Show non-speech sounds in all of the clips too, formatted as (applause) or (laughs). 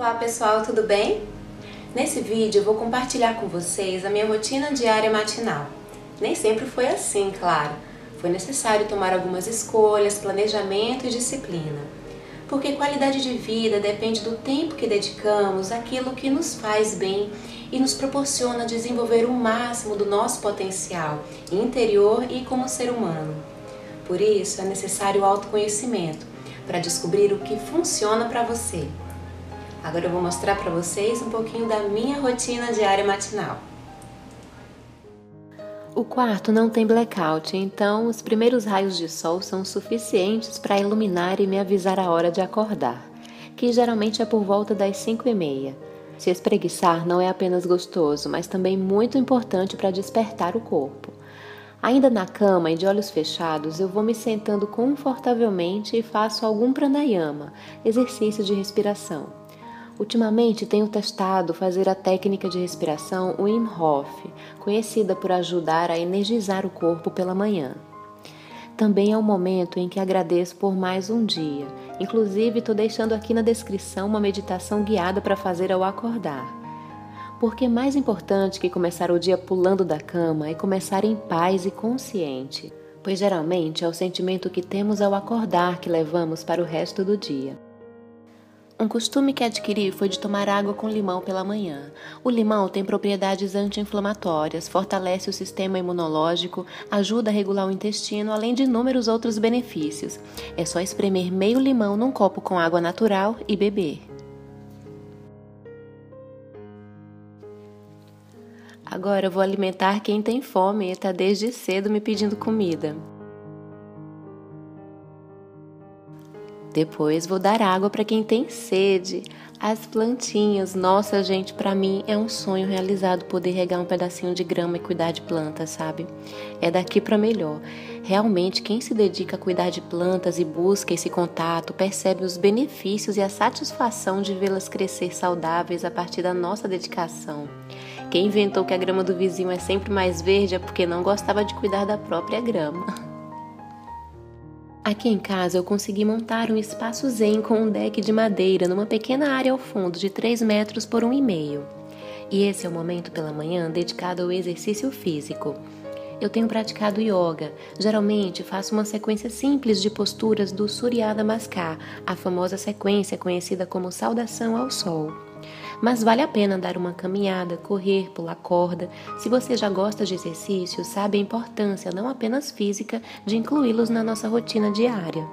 Olá pessoal, tudo bem? Nesse vídeo eu vou compartilhar com vocês a minha rotina diária matinal. Nem sempre foi assim, claro. Foi necessário tomar algumas escolhas, planejamento e disciplina. Porque qualidade de vida depende do tempo que dedicamos àquilo que nos faz bem e nos proporciona desenvolver o máximo do nosso potencial interior e como ser humano. Por isso é necessário autoconhecimento para descobrir o que funciona para você. Agora eu vou mostrar para vocês um pouquinho da minha rotina diária matinal. O quarto não tem blackout, então os primeiros raios de sol são suficientes para iluminar e me avisar a hora de acordar, que geralmente é por volta das 5 e meia. Se espreguiçar não é apenas gostoso, mas também muito importante para despertar o corpo. Ainda na cama e de olhos fechados, eu vou me sentando confortavelmente e faço algum pranayama, exercício de respiração. Ultimamente tenho testado fazer a técnica de respiração Wim Hof, conhecida por ajudar a energizar o corpo pela manhã. Também é o momento em que agradeço por mais um dia. Inclusive, estou deixando aqui na descrição uma meditação guiada para fazer ao acordar. Porque mais importante que começar o dia pulando da cama é começar em paz e consciente, pois geralmente é o sentimento que temos ao acordar que levamos para o resto do dia. Um costume que adquiri foi de tomar água com limão pela manhã. O limão tem propriedades anti-inflamatórias, fortalece o sistema imunológico, ajuda a regular o intestino, além de inúmeros outros benefícios. É só espremer meio limão num copo com água natural e beber. Agora eu vou alimentar quem tem fome e está desde cedo me pedindo comida. Depois vou dar água para quem tem sede. As plantinhas, nossa gente, para mim é um sonho realizado poder regar um pedacinho de grama e cuidar de plantas, sabe? É daqui para melhor. Realmente, quem se dedica a cuidar de plantas e busca esse contato percebe os benefícios e a satisfação de vê-las crescer saudáveis a partir da nossa dedicação. Quem inventou que a grama do vizinho é sempre mais verde é porque não gostava de cuidar da própria grama. (laughs) Aqui em casa eu consegui montar um espaço zen com um deck de madeira numa pequena área ao fundo de 3 metros por 1,5. E esse é o momento pela manhã dedicado ao exercício físico. Eu tenho praticado yoga. Geralmente faço uma sequência simples de posturas do Surya Namaskar, a famosa sequência conhecida como saudação ao sol mas vale a pena dar uma caminhada, correr, pular corda. Se você já gosta de exercício, sabe a importância, não apenas física, de incluí-los na nossa rotina diária.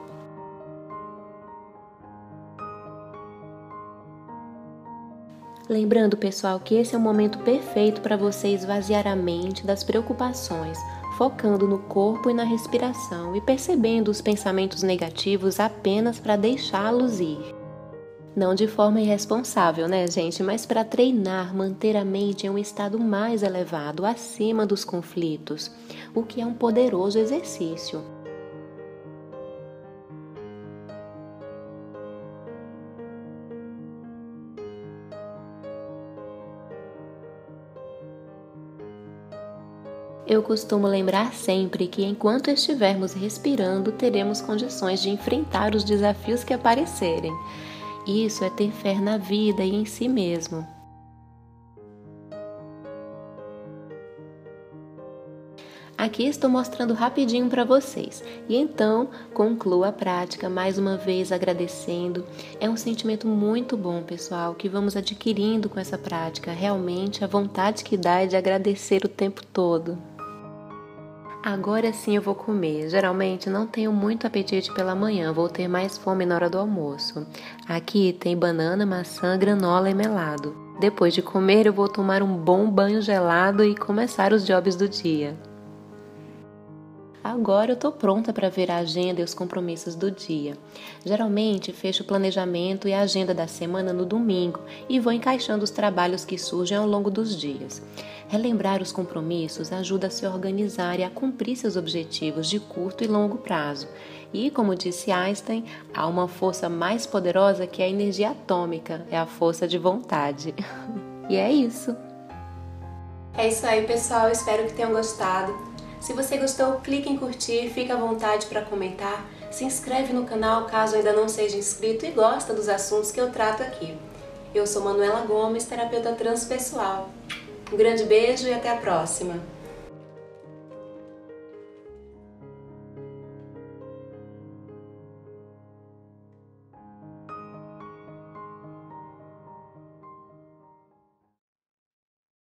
Lembrando, pessoal, que esse é o momento perfeito para você esvaziar a mente das preocupações, focando no corpo e na respiração e percebendo os pensamentos negativos apenas para deixá-los ir. Não de forma irresponsável, né, gente? Mas para treinar, manter a mente em um estado mais elevado, acima dos conflitos, o que é um poderoso exercício. Eu costumo lembrar sempre que enquanto estivermos respirando, teremos condições de enfrentar os desafios que aparecerem. Isso é ter fé na vida e em si mesmo. Aqui estou mostrando rapidinho para vocês. E então, concluo a prática mais uma vez agradecendo. É um sentimento muito bom, pessoal, que vamos adquirindo com essa prática. Realmente a vontade que dá é de agradecer o tempo todo. Agora sim eu vou comer. Geralmente não tenho muito apetite pela manhã, vou ter mais fome na hora do almoço. Aqui tem banana, maçã, granola e melado. Depois de comer, eu vou tomar um bom banho gelado e começar os jobs do dia. Agora eu estou pronta para ver a agenda e os compromissos do dia. Geralmente fecho o planejamento e a agenda da semana no domingo e vou encaixando os trabalhos que surgem ao longo dos dias. Relembrar os compromissos ajuda a se organizar e a cumprir seus objetivos de curto e longo prazo. E, como disse Einstein, há uma força mais poderosa que a energia atômica, é a força de vontade. (laughs) e é isso. É isso aí, pessoal. Espero que tenham gostado. Se você gostou, clique em curtir, fique à vontade para comentar, se inscreve no canal caso ainda não seja inscrito e gosta dos assuntos que eu trato aqui. Eu sou Manuela Gomes, terapeuta transpessoal. Um grande beijo e até a próxima!